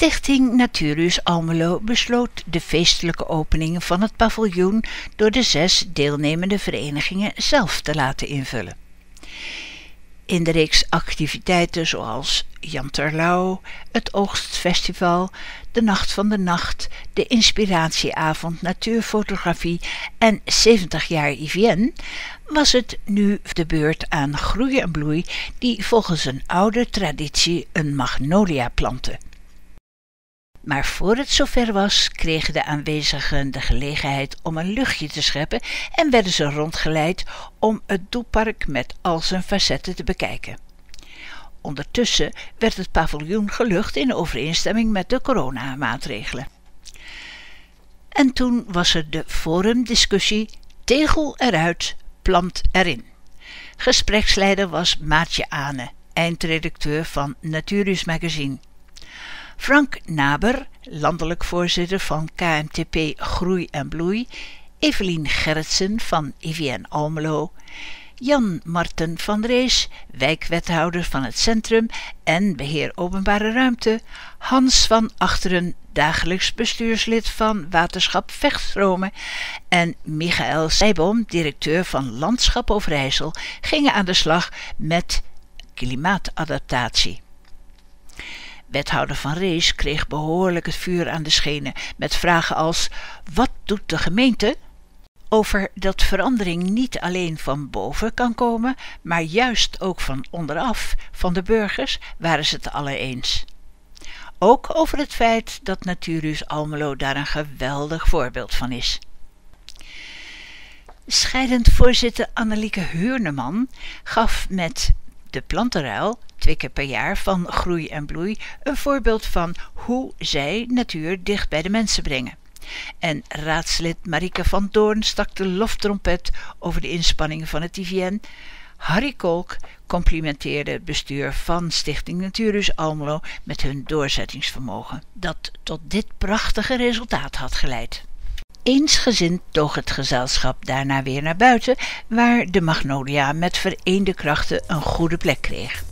Stichting Natuurus Almelo besloot de feestelijke opening van het paviljoen door de zes deelnemende verenigingen zelf te laten invullen. In de reeks activiteiten zoals Jan Terlouw, het Oogstfestival, de Nacht van de Nacht, de Inspiratieavond Natuurfotografie en 70 jaar IVN was het nu de beurt aan Groei en Bloei die volgens een oude traditie een magnolia planten. Maar voor het zover was, kregen de aanwezigen de gelegenheid om een luchtje te scheppen en werden ze rondgeleid om het doelpark met al zijn facetten te bekijken. Ondertussen werd het paviljoen gelucht in overeenstemming met de coronamaatregelen. En toen was er de forumdiscussie Tegel eruit, plant erin. Gespreksleider was Maatje Ane, eindredacteur van Naturus Magazine. Frank Naber, landelijk voorzitter van KMTP Groei en Bloei, Evelien Gerritsen van IVN Almelo, Jan Marten van Rees, wijkwethouder van het centrum en beheer openbare ruimte, Hans van Achteren, dagelijks bestuurslid van Waterschap Vechtstromen. En Michael Seijboom, directeur van Landschap Overijssel, gingen aan de slag met klimaatadaptatie. Wethouder Van Rees kreeg behoorlijk het vuur aan de schenen met vragen als: wat doet de gemeente? Over dat verandering niet alleen van boven kan komen, maar juist ook van onderaf, van de burgers, waren ze het alle eens. Ook over het feit dat Naturus Almelo daar een geweldig voorbeeld van is. Scheidend voorzitter Annelieke Huurneman gaf met de plantenruil twee keer per jaar van Groei en Bloei een voorbeeld van hoe zij natuur dicht bij de mensen brengen. En raadslid Marike van Doorn stak de loftrompet over de inspanningen van het IVN. Harry Kolk complimenteerde het bestuur van Stichting Natuurus Almelo met hun doorzettingsvermogen, dat tot dit prachtige resultaat had geleid. Eensgezind toog het gezelschap daarna weer naar buiten, waar de magnolia met vereende krachten een goede plek kreeg.